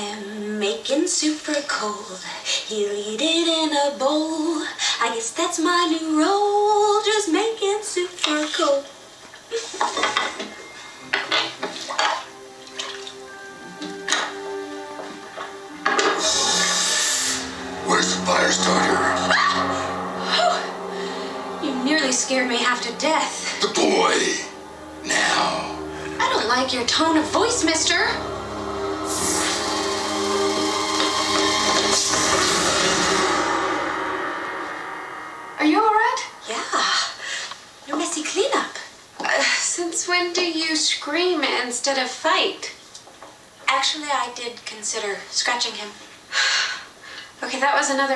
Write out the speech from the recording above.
I'm making soup for Cole. He'll eat it in a bowl. I guess that's my new role, just making soup for Cole. Where's the fire starter? You nearly scared me half to death. The boy. Now. I don't like your tone of voice, mister. Are you all right? Yeah. No messy cleanup. Uh, since when do you scream instead of fight? Actually, I did consider scratching him. Okay, that was another